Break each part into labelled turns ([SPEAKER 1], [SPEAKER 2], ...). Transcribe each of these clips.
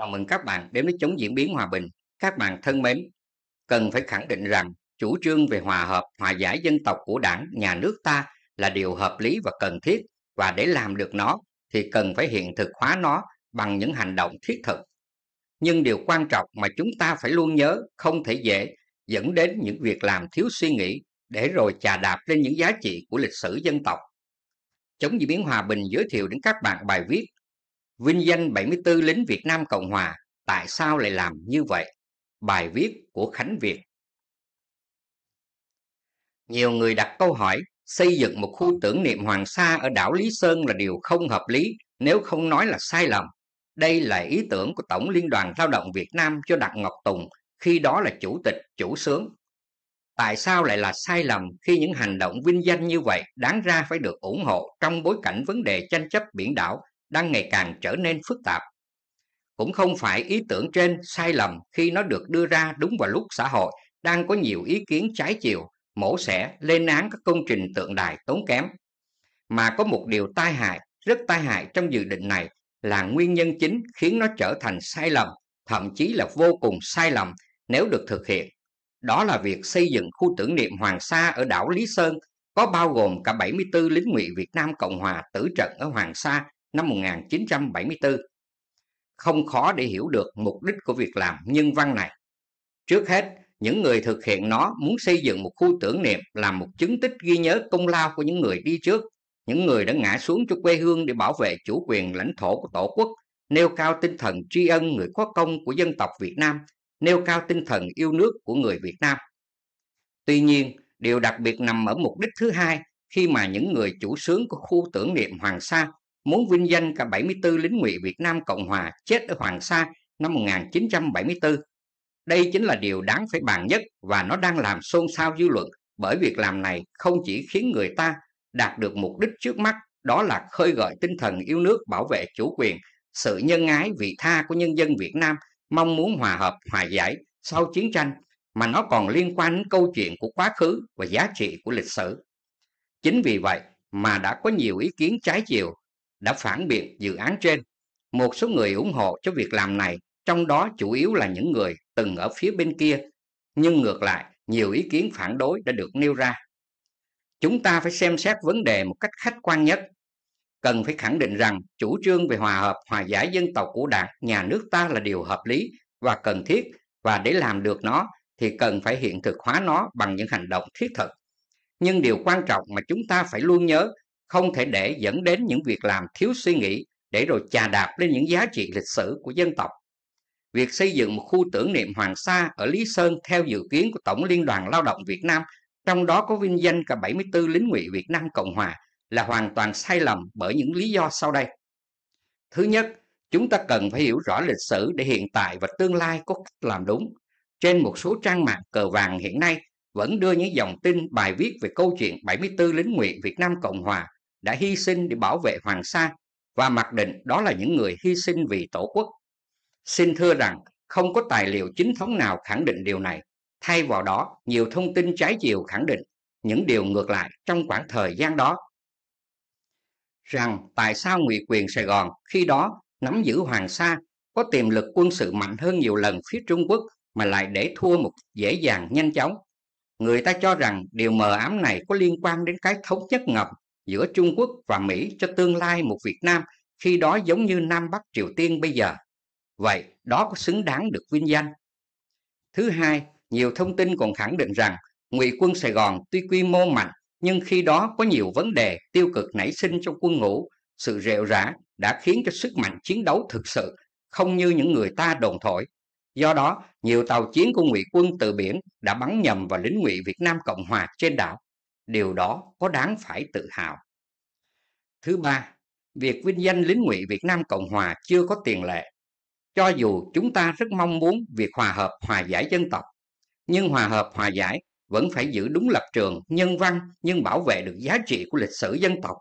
[SPEAKER 1] Chào mừng các bạn đến với chống diễn biến hòa bình. Các bạn thân mến, cần phải khẳng định rằng chủ trương về hòa hợp, hòa giải dân tộc của đảng, nhà nước ta là điều hợp lý và cần thiết và để làm được nó thì cần phải hiện thực hóa nó bằng những hành động thiết thực. Nhưng điều quan trọng mà chúng ta phải luôn nhớ không thể dễ dẫn đến những việc làm thiếu suy nghĩ để rồi chà đạp lên những giá trị của lịch sử dân tộc. Chống diễn biến hòa bình giới thiệu đến các bạn bài viết Vinh danh 74 lính Việt Nam Cộng Hòa, tại sao lại làm như vậy? Bài viết của Khánh Việt. Nhiều người đặt câu hỏi, xây dựng một khu tưởng niệm Hoàng Sa ở đảo Lý Sơn là điều không hợp lý, nếu không nói là sai lầm. Đây là ý tưởng của Tổng Liên đoàn Lao động Việt Nam cho Đặng Ngọc Tùng, khi đó là chủ tịch, chủ sướng. Tại sao lại là sai lầm khi những hành động vinh danh như vậy đáng ra phải được ủng hộ trong bối cảnh vấn đề tranh chấp biển đảo đang ngày càng trở nên phức tạp. Cũng không phải ý tưởng trên sai lầm khi nó được đưa ra đúng vào lúc xã hội đang có nhiều ý kiến trái chiều, mổ xẻ, lên án các công trình tượng đài tốn kém. Mà có một điều tai hại, rất tai hại trong dự định này là nguyên nhân chính khiến nó trở thành sai lầm, thậm chí là vô cùng sai lầm nếu được thực hiện. Đó là việc xây dựng khu tưởng niệm Hoàng Sa ở đảo Lý Sơn có bao gồm cả 74 lính ngụy Việt Nam Cộng Hòa tử trận ở Hoàng Sa năm 1974. Không khó để hiểu được mục đích của việc làm nhân văn này. Trước hết, những người thực hiện nó muốn xây dựng một khu tưởng niệm làm một chứng tích ghi nhớ công lao của những người đi trước, những người đã ngã xuống cho quê hương để bảo vệ chủ quyền lãnh thổ của Tổ quốc, nêu cao tinh thần tri ân người có công của dân tộc Việt Nam, nêu cao tinh thần yêu nước của người Việt Nam. Tuy nhiên, điều đặc biệt nằm ở mục đích thứ hai khi mà những người chủ sướng của khu tưởng niệm Hoàng Sa muốn vinh danh cả 74 lính ngụy Việt Nam Cộng Hòa chết ở Hoàng Sa năm 1974. Đây chính là điều đáng phải bàn nhất và nó đang làm xôn xao dư luận bởi việc làm này không chỉ khiến người ta đạt được mục đích trước mắt đó là khơi gợi tinh thần yêu nước bảo vệ chủ quyền, sự nhân ái vị tha của nhân dân Việt Nam mong muốn hòa hợp, hòa giải sau chiến tranh mà nó còn liên quan đến câu chuyện của quá khứ và giá trị của lịch sử. Chính vì vậy mà đã có nhiều ý kiến trái chiều đã phản biện dự án trên. Một số người ủng hộ cho việc làm này, trong đó chủ yếu là những người từng ở phía bên kia, nhưng ngược lại, nhiều ý kiến phản đối đã được nêu ra. Chúng ta phải xem xét vấn đề một cách khách quan nhất. Cần phải khẳng định rằng chủ trương về hòa hợp, hòa giải dân tộc của Đảng, nhà nước ta là điều hợp lý và cần thiết và để làm được nó thì cần phải hiện thực hóa nó bằng những hành động thiết thực. Nhưng điều quan trọng mà chúng ta phải luôn nhớ không thể để dẫn đến những việc làm thiếu suy nghĩ để rồi chà đạp lên những giá trị lịch sử của dân tộc. Việc xây dựng một khu tưởng niệm Hoàng Sa ở Lý Sơn theo dự kiến của Tổng Liên đoàn Lao động Việt Nam, trong đó có vinh danh cả 74 lính ngụy Việt Nam Cộng Hòa, là hoàn toàn sai lầm bởi những lý do sau đây. Thứ nhất, chúng ta cần phải hiểu rõ lịch sử để hiện tại và tương lai có cách làm đúng. Trên một số trang mạng cờ vàng hiện nay vẫn đưa những dòng tin bài viết về câu chuyện 74 lính ngụy Việt Nam Cộng Hòa đã hy sinh để bảo vệ Hoàng Sa và mặc định đó là những người hy sinh vì Tổ quốc. Xin thưa rằng không có tài liệu chính thống nào khẳng định điều này. Thay vào đó, nhiều thông tin trái chiều khẳng định những điều ngược lại trong khoảng thời gian đó. Rằng tại sao ngụy quyền Sài Gòn khi đó nắm giữ Hoàng Sa có tiềm lực quân sự mạnh hơn nhiều lần phía Trung Quốc mà lại để thua một dễ dàng nhanh chóng. Người ta cho rằng điều mờ ám này có liên quan đến cái thống nhất ngầm giữa Trung Quốc và Mỹ cho tương lai một Việt Nam khi đó giống như Nam Bắc Triều Tiên bây giờ. Vậy đó có xứng đáng được vinh danh? Thứ hai, nhiều thông tin còn khẳng định rằng ngụy quân Sài Gòn tuy quy mô mạnh nhưng khi đó có nhiều vấn đề tiêu cực nảy sinh trong quân ngũ, sự rệu rã đã khiến cho sức mạnh chiến đấu thực sự không như những người ta đồn thổi. Do đó, nhiều tàu chiến của ngụy quân từ biển đã bắn nhầm vào lính ngụy Việt Nam Cộng Hòa trên đảo điều đó có đáng phải tự hào. Thứ ba, việc vinh danh lính ngụy Việt Nam Cộng Hòa chưa có tiền lệ. Cho dù chúng ta rất mong muốn việc hòa hợp hòa giải dân tộc, nhưng hòa hợp hòa giải vẫn phải giữ đúng lập trường nhân văn nhưng bảo vệ được giá trị của lịch sử dân tộc.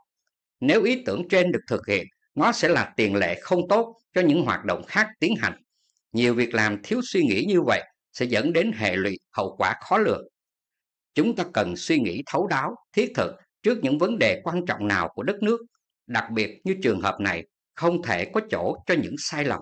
[SPEAKER 1] Nếu ý tưởng trên được thực hiện, nó sẽ là tiền lệ không tốt cho những hoạt động khác tiến hành. Nhiều việc làm thiếu suy nghĩ như vậy sẽ dẫn đến hệ lụy hậu quả khó lường chúng ta cần suy nghĩ thấu đáo, thiết thực trước những vấn đề quan trọng nào của đất nước, đặc biệt như trường hợp này không thể có chỗ cho những sai lầm.